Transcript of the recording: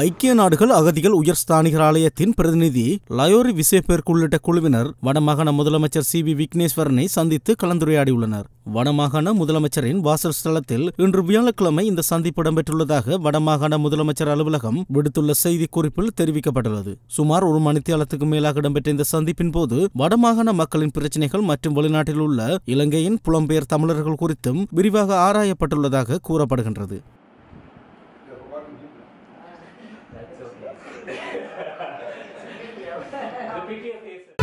ஐக்கிய நாடுகள் அகதிகள் உயர்ஸ்தானிகர் ஆலயத்தின் பிரதிநிதி லயோரி விசேபேர்க் உள்ளிட்ட குழுவினர் வடமாகாண முதலமைச்சர் சி வி விக்னேஸ்வரனை சந்தித்து கலந்துரையாடியுள்ளனர். வடமாகாண முதலமைச்சரின் வாசல் ஸ்தலத்தில் இன்று வியாழக்கிழமை இந்த சந்திப்பு இடம்பெற்றுள்ளதாக வடமாகாண முதலமைச்சர் அலுவலகம் விடுத்துள்ள செய்திக்குறிப்பில் தெரிவிக்கப்பட்டுள்ளது. சுமார் ஒரு மணித்தியாலத்துக்கு மேலாக இடம்பெற்ற இந்த சந்திப்பின் போது வடமாகாண மக்களின் பிரச்சினைகள் மற்றும் வெளிநாட்டில் உள்ள இலங்கையின் புலம்பெயர் தமிழர்கள் குறித்தும் விரிவாக ஆராயப்பட்டுள்ளதாக கூறப்படுகின்றது. That's okay. the PTA